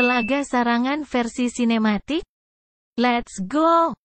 Telaga Sarangan versi sinematik? Let's go!